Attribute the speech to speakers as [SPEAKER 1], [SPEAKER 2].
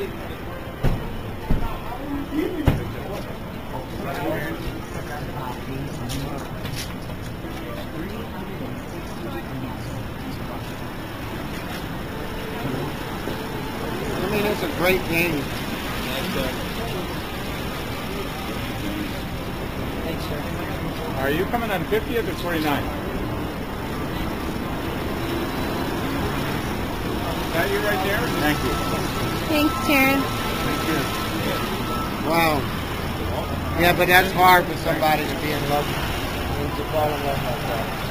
[SPEAKER 1] I mean, it's a great game.
[SPEAKER 2] Are you coming on 50th or 49th? Is that you right there? Thank you.
[SPEAKER 3] Thanks, Taryn. Thank you.
[SPEAKER 1] Wow. Yeah, but that's hard for somebody to be in love, to fall in love like that.